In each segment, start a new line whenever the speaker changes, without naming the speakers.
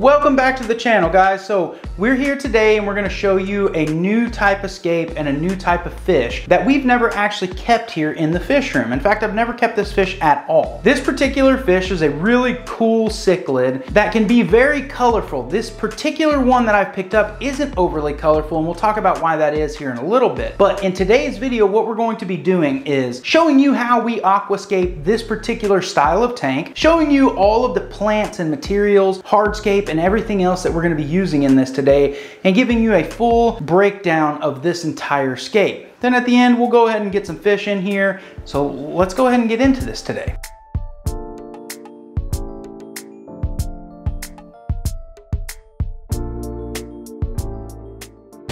Welcome back to the channel guys. So we're here today and we're gonna show you a new type of scape and a new type of fish that we've never actually kept here in the fish room. In fact, I've never kept this fish at all. This particular fish is a really cool cichlid that can be very colorful. This particular one that I've picked up isn't overly colorful and we'll talk about why that is here in a little bit. But in today's video, what we're going to be doing is showing you how we aquascape this particular style of tank, showing you all of the plants and materials, hardscape, and everything else that we're gonna be using in this today and giving you a full breakdown of this entire scape. Then at the end, we'll go ahead and get some fish in here. So let's go ahead and get into this today.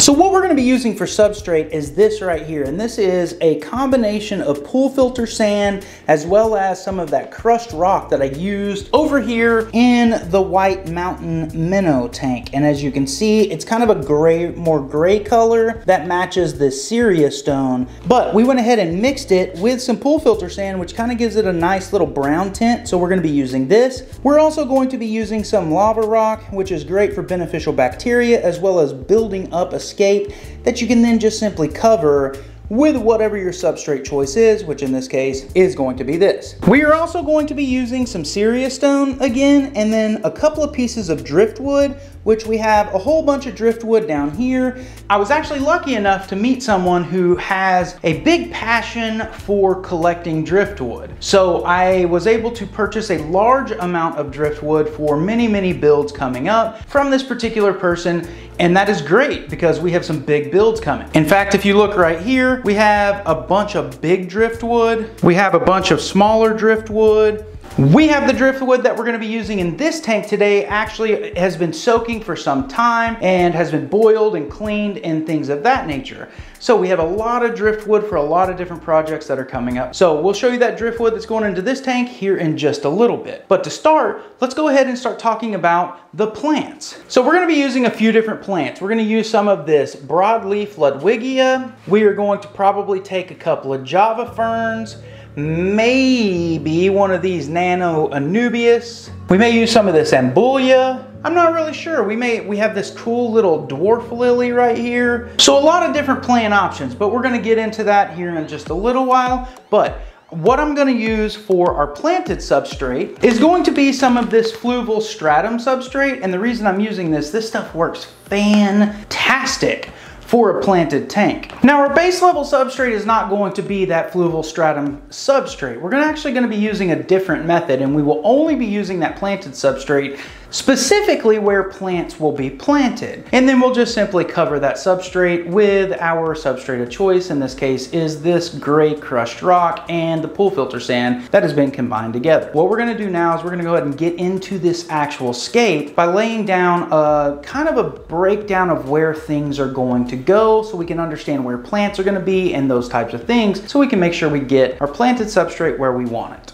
So what we're gonna be using for substrate is this right here. And this is a combination of pool filter sand as well as some of that crushed rock that I used over here in the White Mountain Minnow tank. And as you can see, it's kind of a gray, more gray color that matches the Seiryu stone. But we went ahead and mixed it with some pool filter sand, which kind of gives it a nice little brown tint. So we're gonna be using this. We're also going to be using some lava rock, which is great for beneficial bacteria, as well as building up a that you can then just simply cover with whatever your substrate choice is, which in this case is going to be this. We are also going to be using some Seiryu stone again, and then a couple of pieces of driftwood, which we have a whole bunch of driftwood down here. I was actually lucky enough to meet someone who has a big passion for collecting driftwood. So I was able to purchase a large amount of driftwood for many, many builds coming up from this particular person. And that is great because we have some big builds coming. In fact, if you look right here, we have a bunch of big driftwood. We have a bunch of smaller driftwood. We have the driftwood that we're gonna be using in this tank today actually has been soaking for some time and has been boiled and cleaned and things of that nature. So we have a lot of driftwood for a lot of different projects that are coming up. So we'll show you that driftwood that's going into this tank here in just a little bit. But to start, let's go ahead and start talking about the plants. So we're gonna be using a few different plants. We're gonna use some of this broadleaf Ludwigia. We are going to probably take a couple of Java ferns, maybe one of these Nano Anubias. We may use some of this Ambulia. I'm not really sure. We may we have this cool little dwarf lily right here. So a lot of different plant options, but we're gonna get into that here in just a little while. But what I'm gonna use for our planted substrate is going to be some of this fluval stratum substrate. And the reason I'm using this, this stuff works fantastic for a planted tank. Now our base level substrate is not going to be that fluval stratum substrate. We're gonna actually gonna be using a different method and we will only be using that planted substrate specifically where plants will be planted. And then we'll just simply cover that substrate with our substrate of choice. In this case is this gray crushed rock and the pool filter sand that has been combined together. What we're gonna do now is we're gonna go ahead and get into this actual scape by laying down a kind of a breakdown of where things are going to go so we can understand where plants are gonna be and those types of things so we can make sure we get our planted substrate where we want it.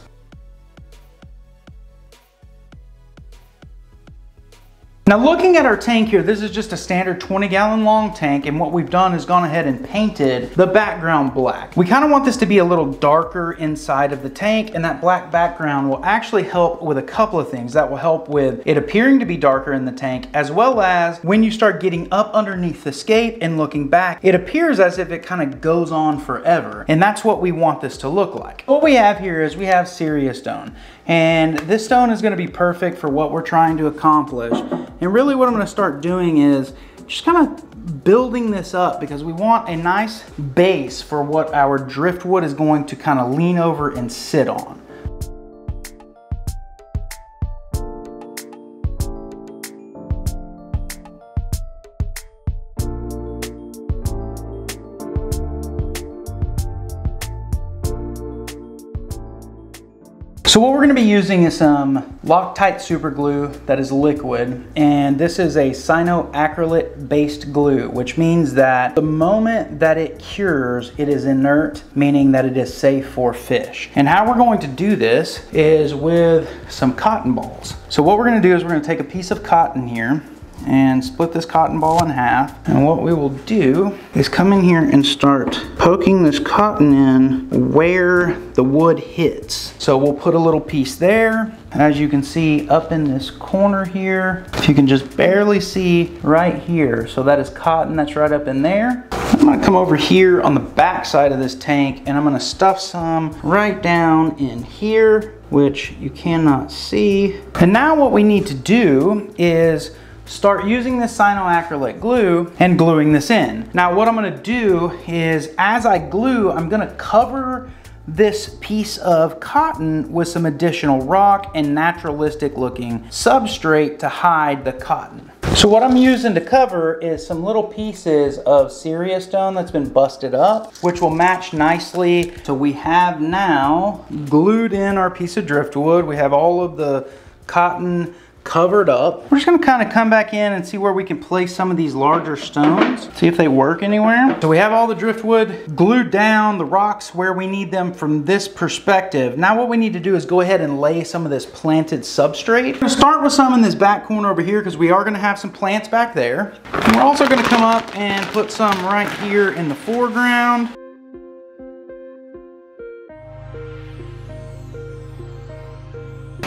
Now looking at our tank here, this is just a standard 20 gallon long tank and what we've done is gone ahead and painted the background black. We kind of want this to be a little darker inside of the tank and that black background will actually help with a couple of things. That will help with it appearing to be darker in the tank as well as when you start getting up underneath the scape and looking back, it appears as if it kind of goes on forever and that's what we want this to look like. What we have here is we have Seiryu stone and this stone is gonna be perfect for what we're trying to accomplish. And really what I'm gonna start doing is just kind of building this up because we want a nice base for what our driftwood is going to kind of lean over and sit on. So what we're gonna be using is some Loctite super glue that is liquid, and this is a cyanoacrylate based glue, which means that the moment that it cures, it is inert, meaning that it is safe for fish. And how we're going to do this is with some cotton balls. So what we're gonna do is we're gonna take a piece of cotton here, and split this cotton ball in half. And what we will do is come in here and start poking this cotton in where the wood hits. So we'll put a little piece there. As you can see up in this corner here, if you can just barely see right here. So that is cotton that's right up in there. I'm gonna come over here on the back side of this tank and I'm gonna stuff some right down in here, which you cannot see. And now what we need to do is start using this cyanoacrylate glue and gluing this in. Now what I'm gonna do is as I glue, I'm gonna cover this piece of cotton with some additional rock and naturalistic looking substrate to hide the cotton. So what I'm using to cover is some little pieces of Seiryu stone that's been busted up, which will match nicely. So we have now glued in our piece of driftwood. We have all of the cotton covered up. We're just gonna kind of come back in and see where we can place some of these larger stones, see if they work anywhere. So we have all the driftwood glued down, the rocks where we need them from this perspective. Now what we need to do is go ahead and lay some of this planted substrate. We're start with some in this back corner over here because we are gonna have some plants back there. And we're also gonna come up and put some right here in the foreground.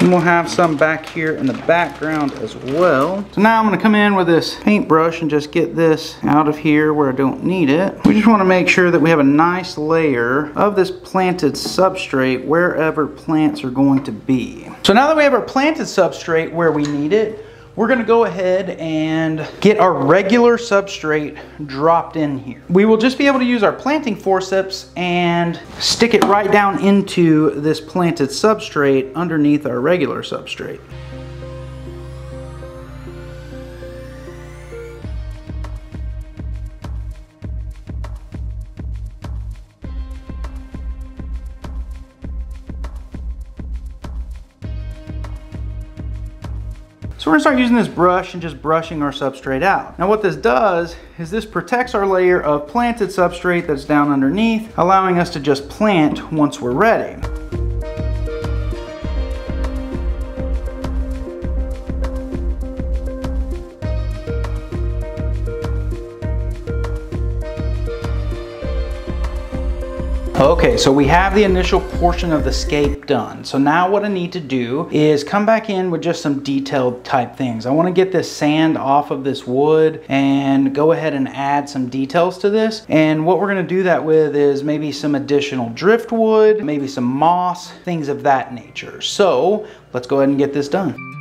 And we'll have some back here in the background as well. So now I'm gonna come in with this paintbrush and just get this out of here where I don't need it. We just wanna make sure that we have a nice layer of this planted substrate wherever plants are going to be. So now that we have our planted substrate where we need it, we're gonna go ahead and get our regular substrate dropped in here. We will just be able to use our planting forceps and stick it right down into this planted substrate underneath our regular substrate. So we're gonna start using this brush and just brushing our substrate out. Now what this does is this protects our layer of planted substrate that's down underneath, allowing us to just plant once we're ready. Okay, so we have the initial portion of the scape done. So now what I need to do is come back in with just some detailed type things. I wanna get this sand off of this wood and go ahead and add some details to this. And what we're gonna do that with is maybe some additional driftwood, maybe some moss, things of that nature. So let's go ahead and get this done.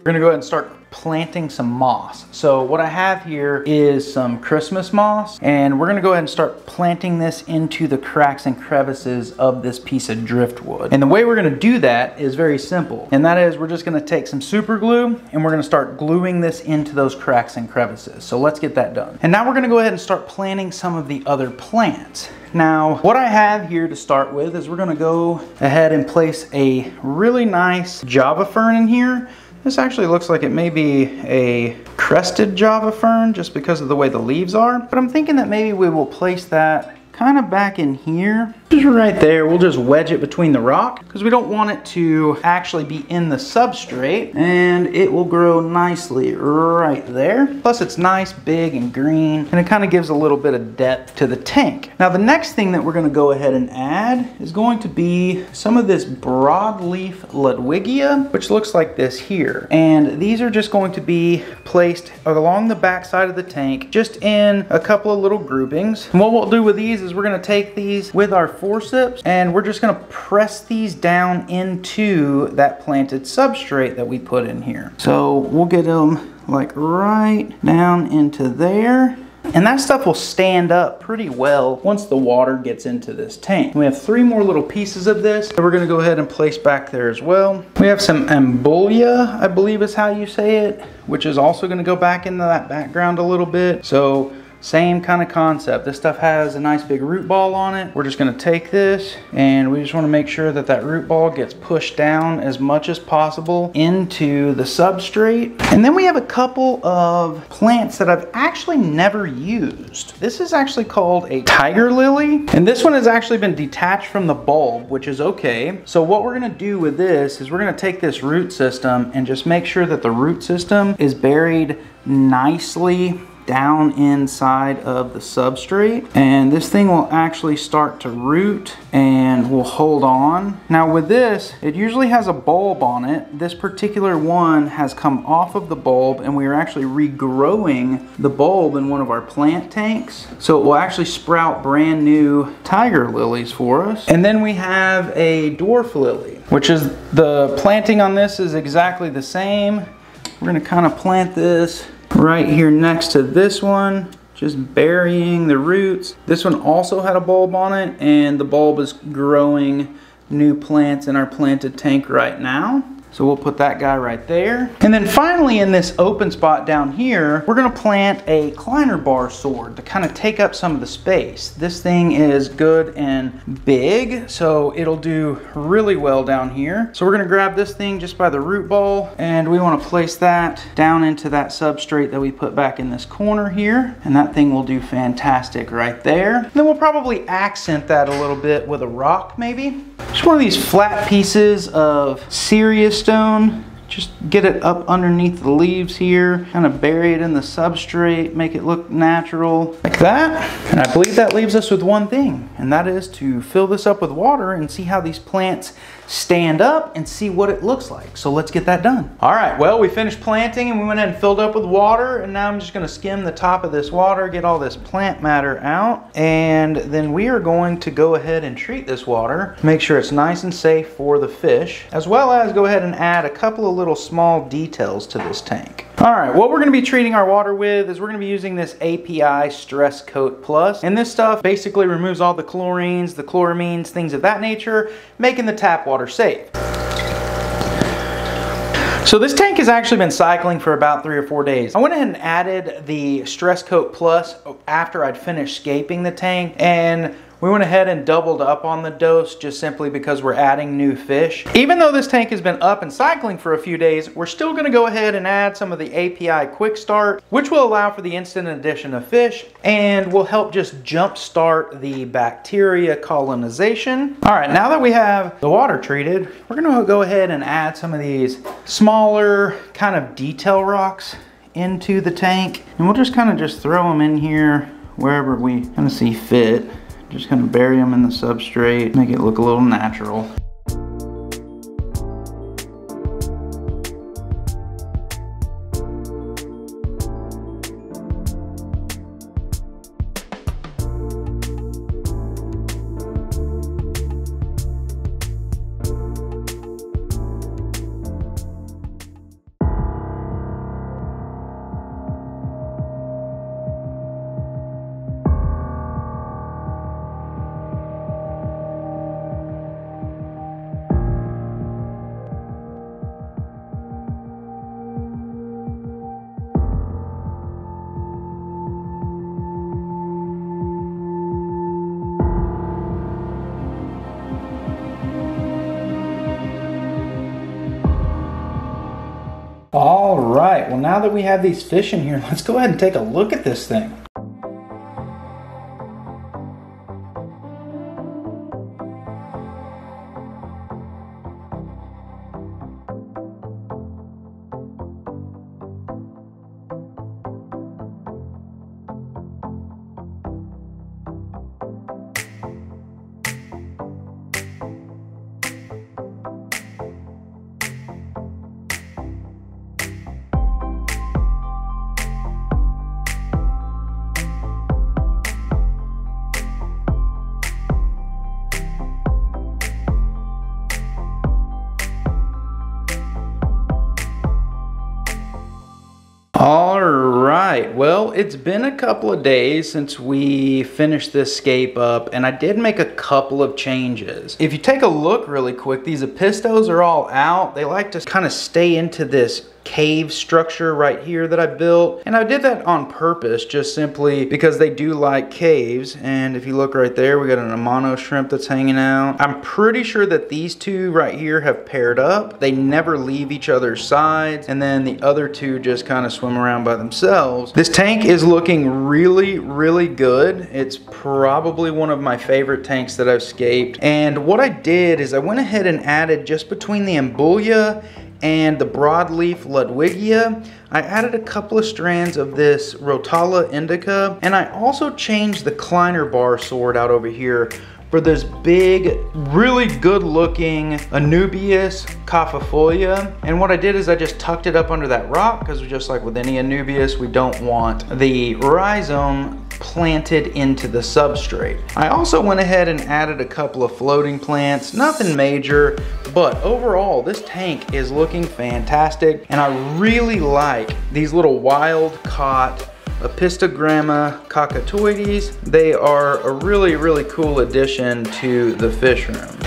We're gonna go ahead and start planting some moss. So what I have here is some Christmas moss and we're gonna go ahead and start planting this into the cracks and crevices of this piece of driftwood. And the way we're gonna do that is very simple. And that is we're just gonna take some super glue and we're gonna start gluing this into those cracks and crevices. So let's get that done. And now we're gonna go ahead and start planting some of the other plants. Now, what I have here to start with is we're gonna go ahead and place a really nice Java fern in here. This actually looks like it may be a crested Java fern just because of the way the leaves are. But I'm thinking that maybe we will place that kind of back in here. Just right there, we'll just wedge it between the rock because we don't want it to actually be in the substrate and it will grow nicely right there. Plus it's nice, big and green and it kind of gives a little bit of depth to the tank. Now the next thing that we're gonna go ahead and add is going to be some of this broadleaf Ludwigia, which looks like this here. And these are just going to be placed along the back side of the tank, just in a couple of little groupings. And what we'll do with these is we're gonna take these with our forceps and we're just gonna press these down into that planted substrate that we put in here. So we'll get them like right down into there. And that stuff will stand up pretty well once the water gets into this tank. We have three more little pieces of this that we're gonna go ahead and place back there as well. We have some Ambulia, I believe is how you say it, which is also gonna go back into that background a little bit. So Same kind of concept. This stuff has a nice big root ball on it. We're just gonna take this and we just wanna make sure that that root ball gets pushed down as much as possible into the substrate. And then we have a couple of plants that I've actually never used. This is actually called a tiger lily. And this one has actually been detached from the bulb, which is okay. So what we're gonna do with this is we're gonna take this root system and just make sure that the root system is buried nicely down inside of the substrate and this thing will actually start to root and will hold on. Now with this, it usually has a bulb on it. This particular one has come off of the bulb and we are actually regrowing the bulb in one of our plant tanks. So it will actually sprout brand new tiger lilies for us. And then we have a dwarf lily, which is the planting on this is exactly the same. We're gonna kind of plant this right here next to this one just burying the roots. This one also had a bulb on it and the bulb is growing new plants in our planted tank right now. So we'll put that guy right there. And then finally in this open spot down here, we're gonna plant a Kleiner Bär sword to kind of take up some of the space. This thing is good and big, so it'll do really well down here. So we're gonna grab this thing just by the root ball and we wanna place that down into that substrate that we put back in this corner here. And that thing will do fantastic right there. And then we'll probably accent that a little bit with a rock maybe. Just one of these flat pieces of Seiryu stone. Just get it up underneath the leaves here, kind of bury it in the substrate, make it look natural, like that. And I believe that leaves us with one thing, and that is to fill this up with water and see how these plants stand up and see what it looks like. So let's get that done. All right, well, we finished planting and we went ahead and filled up with water and now I'm just gonna skim the top of this water, get all this plant matter out, and then we are going to go ahead and treat this water, make sure it's nice and safe for the fish, as well as go ahead and add a couple of little small details to this tank. All right, what we're gonna be treating our water with is we're gonna be using this API Stress Coat Plus, and this stuff basically removes all the chlorines, the chloramines, things of that nature, making the tap water water safe. So this tank has actually been cycling for about three or four days. I went ahead and added the Stress Coat Plus after I'd finished scaping the tank and we went ahead and doubled up on the dose just simply because we're adding new fish. Even though this tank has been up and cycling for a few days, we're still gonna go ahead and add some of the API Quick Start, which will allow for the instant addition of fish and will help just jump start the bacteria colonization. All right, now that we have the water treated, we're gonna go ahead and add some of these smaller kind of detail rocks into the tank. And we'll just kind of just throw them in here wherever we kind of see fit. Just gonna bury them in the substrate, make it look a little natural. Well now that we have these fish in here, let's go ahead and take a look at this thing. It's been a couple of days since we finished this scape up, and I did make a couple of changes. If you take a look really quick, these apistos are all out. They like to kind of stay into this cave structure right here that I built. And I did that on purpose, just simply because they do like caves. And if you look right there, we got an Amano shrimp that's hanging out. I'm pretty sure that these two right here have paired up. They never leave each other's sides. And then the other two just kind of swim around by themselves. This tank is looking really, really good. It's probably one of my favorite tanks that I've scaped. And what I did is I went ahead and added just between the Ambulia and the broadleaf Ludwigia, I added a couple of strands of this Rotala indica, and I also changed the Kleiner Bär sword out over here for this big, really good looking Anubias coffeefolia. And what I did is I just tucked it up under that rock because just like with any Anubius, we don't want the rhizome planted into the substrate. I also went ahead and added a couple of floating plants, nothing major, but overall this tank is looking fantastic and I really like these little wild caught Apistogramma cacatuoides. They are a really, really cool addition to the fish room.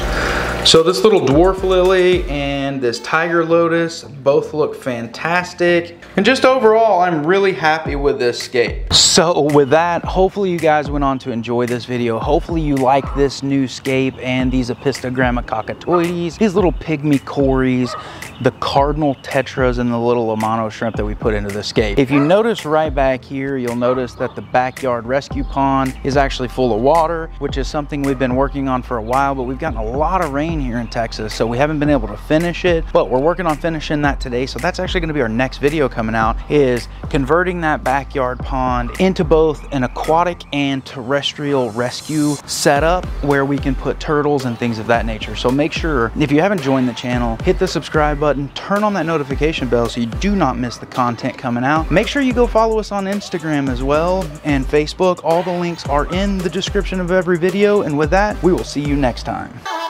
So this little dwarf lily and this tiger lotus both look fantastic. And just overall, I'm really happy with this scape. So with that, hopefully you guys went on to enjoy this video. Hopefully you like this new scape and these Apistogramma cacatuoides, these little pygmy cories, the cardinal tetras and the little Amano shrimp that we put into the scape. If you notice right back here, you'll notice that the backyard rescue pond is actually full of water, which is something we've been working on for a while, but we've gotten a lot of rain here in Texas, so we haven't been able to finish it, but we're working on finishing that today. So that's actually gonna be our next video coming out is converting that backyard pond into both an aquatic and terrestrial rescue setup where we can put turtles and things of that nature. So make sure if you haven't joined the channel, hit the subscribe button, turn on that notification bell so you do not miss the content coming out. Make sure you go follow us on Instagram as well and Facebook. All the links are in the description of every video. And with that, we will see you next time.